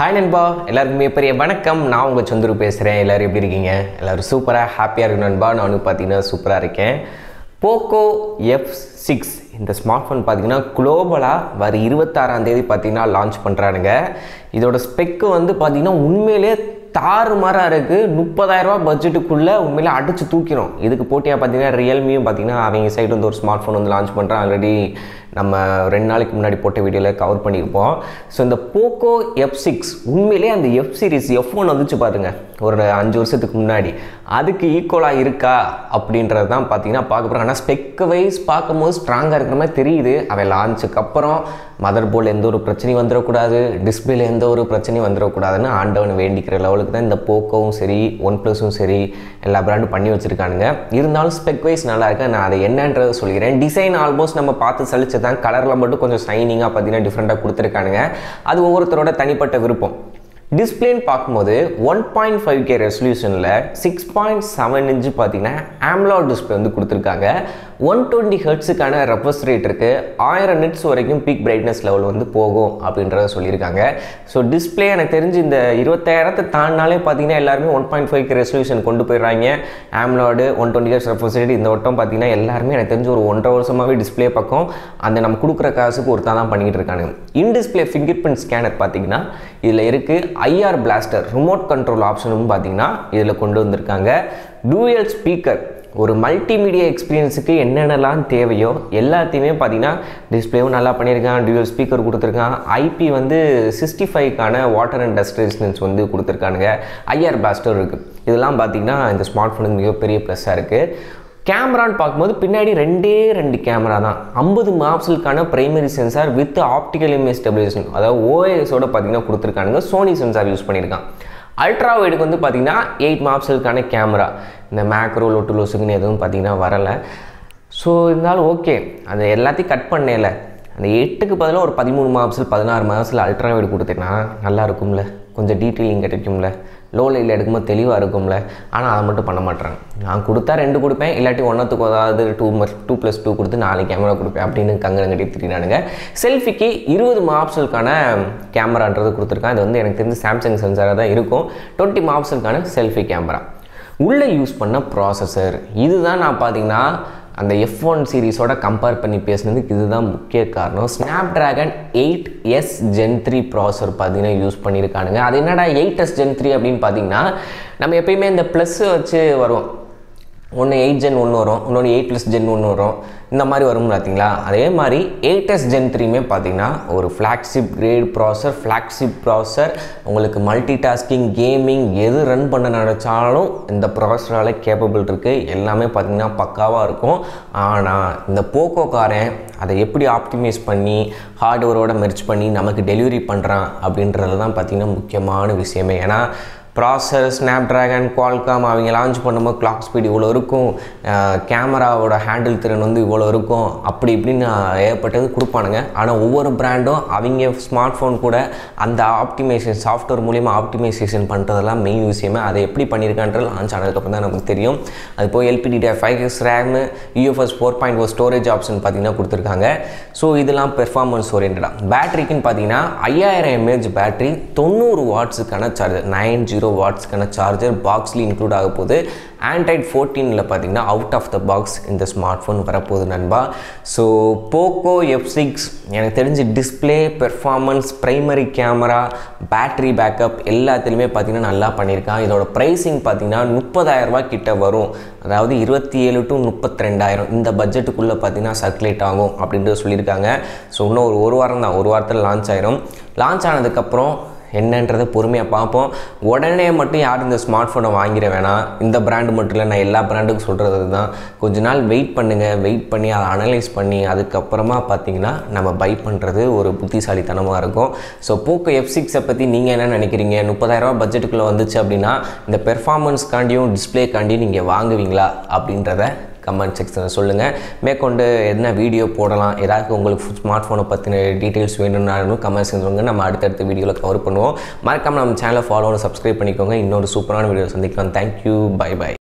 Hi நண்பா. எல்லாருக்குமே பெரிய வணக்கம். நான் உங்கள் சந்துரு பேசுகிறேன் எல்லோரும் எப்படி இருக்கீங்க? எல்லோரும் சூப்பராக ஹாப்பியாக இருக்கு நண்பா. நானும் பார்த்தீங்கன்னா சூப்பராக இருக்கேன். போக்கோ எஃப் சிக்ஸ் இந்த ஸ்மார்ட் ஃபோன் பார்த்தீங்கன்னா குளோபலாக வர இருபத்தாறாம் தேதி பார்த்தீங்கன்னா லான்ச் பண்ணுறானுங்க இதோட ஸ்பெக்கு வந்து பார்த்தீங்கன்னா உண்மையிலே தாறுமாறாக இருக்குது முப்பதாயிரரூபா பட்ஜெட்டுக்குள்ளே உண்மையிலே அடித்து தூக்கிடும் இதுக்கு போட்டியாக பார்த்தீங்கன்னா ரியல்மியும் பார்த்தீங்கன்னா அவங்க சைடு வந்து ஒரு ஸ்மார்ட் ஃபோன் வந்து லான்ச் பண்ணுறான் ஆல்ரெடி நம்ம ரெண்டு நாளைக்கு முன்னாடி போட்ட வீடியோவில் கவர் பண்ணியிருப்போம். ஸோ இந்த போக்கோ எஃப் சிக்ஸ் உண்மையிலே அந்த எஃப் சீரிஸ் எஃப் ஒன் வந்துச்சு பாருங்கள் ஒரு அஞ்சு வருஷத்துக்கு முன்னாடி. அதுக்கு ஈக்குவலாக இருக்கா? அப்படின்றது தான் பார்த்தீங்கன்னா பார்க்க போகிறோம் ஆனால் ஸ்பெக் வைஸ் பார்க்கும்போது ஸ்ட்ராங்காக இருக்கிற மாதிரி தெரியுது. அவன் லான்ச்சுக்கு அப்புறம் மதர் போர்டில் எந்த ஒரு பிரச்சனையும் வந்துடக்கூடாது. டிஸ்பிளேல எந்த ஒரு பிரச்சனையும் வந்துடக்கூடாதுன்னு ஆண்டவன் வேண்டிக்கிற லெவலுக்கு தான் இந்த போக்கோவும் சரி ஒன் ப்ளஸும் சரி எல்லா பிராண்டும் பண்ணி வச்சுருக்கானுங்க. இருந்தாலும் ஸ்பெக் வைஸ் நல்லா இருக்கு? நான் அதை என்னன்றதை சொல்லிக்கிறேன் டிசைன் ஆல்மோஸ்ட் நம்ம பார்த்து தான் கலரில் மட்டும் கொஞ்சம் ஷைனிங்காக பார்த்தீங்கன்னா டிஃப்ரெண்ட்டாக கொடுத்துருக்கானுங்க. அது ஒவ்வொருத்தரோட தனிப்பட்ட விருப்பம். டிஸ்பிளேன்னு பார்க்கும்போது ஒன் பாயிண்ட் ஃபைவ் கே ரெசல்யூஷனில் சிக்ஸ் பாயிண்ட் செவன் இன்ச்சு பார்த்தீங்கன்னா ஆம்லா டிஸ்பிளே வந்து கொடுத்துருக்காங்க. ஒன் டுவெண்ட்டி ஹெர்ட்ஸுக்கான ரெஃபர்ஸ் ரேட் இருக்குது ஆயிரம் நிட்ஸ் வரைக்கும் பீக் பிரைட்னஸ் லெவல் வந்து போகும் அப்படின்றத சொல்லியிருக்காங்க. ஸோ டிஸ்பிளே எனக்கு தெரிஞ்சு இந்த இருபத்தாயிரத்தை தாண்டினாலே பார்த்தீங்கன்னா எல்லாருமே ஒன் பாயிண்ட் ஃபைவ் ரெசல்யூஷன் கொண்டு போயிடுறாங்க. ஆம்லாடு one twenty hertz refresh rate இந்த வட்டம் பார்த்தீங்கன்னா எல்லாருமே எனக்கு தெரிஞ்சு ஒரு ஒன்றரை வருஷமாகவே டிஸ்பிளே பக்கம் அந்த நம்ம கொடுக்குற காசுக்கு ஒருத்தா தான் பண்ணிக்கிட்டு இருக்காங்க in display fingerprint scanner பார்த்தீங்கன்னா இதில் இருக்குது ஐஆர் பிளாஸ்டர் ரிமோட் கண்ட்ரோல் ஆப்ஷனும் பார்த்தீங்கன்னா இதில் கொண்டு வந்திருக்காங்க. டூயல் ஸ்பீக்கர் ஒரு மல்டிமீடியா எக்ஸ்பீரியன்ஸுக்கு என்னென்னலாம் தேவையோ எல்லாத்தையுமே பார்த்தீங்கன்னா டிஸ்பிளேவும் நல்லா பண்ணியிருக்கான் டியூல் ஸ்பீக்கர் கொடுத்துருக்கான். ஐபி வந்து சிக்ஸ்டி ஃபைவ்க்கான வாட்டர் அண்ட் டஸ்ட் ரெசிஸ்டன்ஸ் வந்து கொடுத்துருக்கானுங்க. ஐஆர் பேஸ்டர் இருக்குது இதெல்லாம் பார்த்தீங்கன்னா இந்த ஸ்மார்ட் ஃபோனுக்கு மிகப்பெரிய ப்ளஸ்ஸாக இருக்குது கேமரான்னு பார்க்கும்போது பின்னாடி ரெண்டே ரெண்டு கேமரா தான். ஐம்பது மாப்ஸுக்கான primary sensor with optical image stabilisation அதாவது ஓஎஸோட பார்த்திங்கன்னா கொடுத்துருக்கானுங்க. சோனி சென்சார் யூஸ் பண்ணியிருக்கான். அல்ட்ரா வைடுக்கு வந்து பார்த்தீங்கன்னா எயிட் மாப்ஸுக்கான கேமரா இந்த மேக்ரோ லொட்டுலோஸுக்குன்னு எதுவும் பார்த்தீங்கன்னா வரலை. ஸோ இருந்தாலும் ஓகே அந்த எல்லாத்தையும் கட் பண்ணேல. அந்த எட்டுக்கு பதிலாக ஒரு பதிமூணு மாப்ஸில் பதினாறு மாதத்தில் அல்ட்ரா வைடு கொடுத்தேன்னா நல்லா இருக்கும்ல? கொஞ்சம் டீட்டெயிலிங் கிடைக்கும்ல. லோ லைட்டில் எடுக்கும்போது தெளிவாக இருக்கும்ல. ஆனால் அதை மட்டும் பண்ண மாட்டேறாங்க நான் கொடுத்தா ரெண்டு கொடுப்பேன் இல்லாட்டி ஒன்றத்துக்கு அதாவது டூ டூ ப்ளஸ் டூ கொடுத்து நாலு கேமரா கொடுப்பேன் அப்படின்னு கங்கனம் கட்டி திட்டினானுங்க. செல்ஃபிக்கு இருபது மாப்ஸுக்கான கேமரான்றது கொடுத்துருக்கான். அது வந்து எனக்கு தெரிஞ்சு சாம்சங் சென்சாராக தான் இருக்கும். டுவெண்ட்டி மாப்ஸுக்கான செல்ஃபி கேமரா உள்ளே யூஸ் பண்ண ப்ராசஸர் இதுதான் நான் பார்த்தீங்கன்னா அந்த எஃப் ஒன் சீரீஸோட கம்பேர் பண்ணி பேசுனதுக்கு இதுதான் முக்கிய காரணம். Snapdragon eight S gen three processor பார்த்தீங்கன்னா யூஸ் பண்ணியிருக்கானுங்க. அது என்னடா எயிட் எஸ் ஜென் த்ரீ அப்படின்னு பார்த்தீங்கன்னா நம்ம எப்பயுமே இந்த ப்ளஸ் வச்சு வரும் ஒன்று எயிட் ஜென் ஒன்று வரும் இன்னொன்று எயிட் ப்ளஸ் ஜென் ஒன்று வரும். இந்த மாதிரி வரும் பார்த்தீங்களா அதே மாதிரி எயிட் எஸ் ஜென் த்ரீமே பார்த்தீங்கன்னா ஒரு ஃப்ளாக்ஷிப் கிரேட் ப்ராசர் ஃப்ளாக்ஷிப் ப்ராசர் உங்களுக்கு மல்டி டாஸ்கிங் கேமிங் எது ரன் பண்ண நினச்சாலும் இந்த ப்ராசரால் கேப்பபிள் இருக்குது எல்லாமே பார்த்தீங்கன்னா பக்காவாக இருக்கும். ஆனால் இந்த போக்கோக்காரன் அதை எப்படி ஆப்டிமைஸ் பண்ணி ஹார்ட்வேரோட மெர்ச் பண்ணி நமக்கு டெலிவரி பண்ணுறான் அப்படின்றது தான் பார்த்திங்கன்னா முக்கியமான விஷயமே. ஏன்னா ப்ராசர் ஸ்னாப் ட்ராகன் குவால்காம் அவங்க லான்ச் பண்ணும்போது கிளாக் ஸ்பீட் இவ்வளோ இருக்கும். கேமராவோட ஹேண்டில் திறன் வந்து இவ்வளோ இருக்கும். அப்படி இப்படின்னு ஏற்பட்டது கொடுப்பானுங்க. ஆனால் ஒவ்வொரு பிராண்டும் அவங்க ஸ்மார்ட் ஃபோன் கூட அந்த ஆப்டிமைசேஷன் சாஃப்ட்வேர் மூலியமாக ஆப்டிமைசேஷன் பண்ணுறதெல்லாம் மெயின் விஷயமே. அதை எப்படி பண்ணியிருக்கான்றது லான்ச் ஆனதுக்கப்புறம் தான் நமக்கு தெரியும். அது போய் LPDDR five X RAM UFS four point ஒரு ஸ்டோரேஜ் ஆப்ஷன் பார்த்தீங்கன்னா கொடுத்துருக்காங்க. ஸோ இதெல்லாம் பெர்ஃபார்மன்ஸ் ஓரியன்டாக பேட்டரிக்குன்னு பார்த்தீங்கன்னா ஐயாயிரம் எம்ஏஹெச் பேட்டரி தொண்ணூறு வாட்ஸுக்கான சார்ஜர் நைன் ஜீரோ வாட்ஸ்க்கான சார்ஜர் பாக்ஸ்லேயும் இன்க்ளூட் ஆக போகுது. ஆண்ட்ராய்ட் ஃபோர்டீனில் பார்த்தீங்கன்னா அவுட் ஆஃப் த பாக்ஸ் இந்த ஸ்மார்ட் ஃபோன் வரப்போகுது நண்பா. ஸோ போக்கோ எஃப் சிக்ஸ் எனக்கு தெரிஞ்சு display performance primary camera battery backup எல்லாத்துலேயுமே பார்த்தீங்கன்னா நல்லா பண்ணியிருக்கான். இதோட ப்ரைஸிங் பார்த்தீங்கன்னா முப்பதாயிரரூபா கிட்ட வரும். அதாவது இருபத்தி ஏழு டு முப்பத்தி ரெண்டாயிரம் இந்த பட்ஜெட்டுக்குள்ளே பார்த்தீங்கன்னா சர்க்குலேட் ஆகும் அப்படின்ட்டு சொல்லியிருக்காங்க. ஸோ இன்னும் ஒரு ஒரு வாரம் தான். ஒரு வாரத்தில் லான்ச் ஆயிரும். லான்ச் ஆனதுக்கப்புறம் என்னன்றதை பொறுமையாக பார்ப்போம். உடனே மட்டும் யாரும் இந்த ஸ்மார்ட் ஃபோனை வாங்கிட வேணாம். இந்த பிராண்டு மட்டும் இல்லை நான் எல்லா பிராண்டுக்கும் சொல்கிறது தான் கொஞ்ச நாள் வெயிட் பண்ணுங்கள் வெயிட் பண்ணி அதை அனலைஸ் பண்ணி அதுக்கப்புறமா பார்த்தீங்கன்னா நம்ம பை பண்ணுறது ஒரு புத்திசாலித்தனமாக இருக்கும். ஸோ போக்கோ எஃப் சிக்ஸை பற்றி நீங்கள் என்ன நினைக்கிறீங்க? முப்பதாயிரரூபா பட்ஜெட்டுக்குள்ளே வந்துச்சு அப்படின்னா இந்த பெர்ஃபார்மன்ஸ்காண்டியும் டிஸ்பிளேக்காண்டியும் நீங்கள் வாங்குவீங்களா? அப்படின்றத கமெண்ட் செக்ஷனில் சொல்லுங்கள் மேற்கொண்டு என்ன வீடியோ போடலாம் ஏதாவது உங்களுக்கு ஸ்மார்ட் ஃபோனை பற்றின டீட்டெயில்ஸ் வேணும்னாலும் கமெண்ட் செஞ்சுருங்க நம்ம அடுத்தடுத்த வீடியோவில் கவர் பண்ணுவோம். மறக்காமல் நம்ம சேனலை ஃபாலோ சப்ஸ்கிரைப் பண்ணிக்கோங்க. இன்னொரு சூப்பரான வீடியோ சந்திக்கலாம். Thank you bye by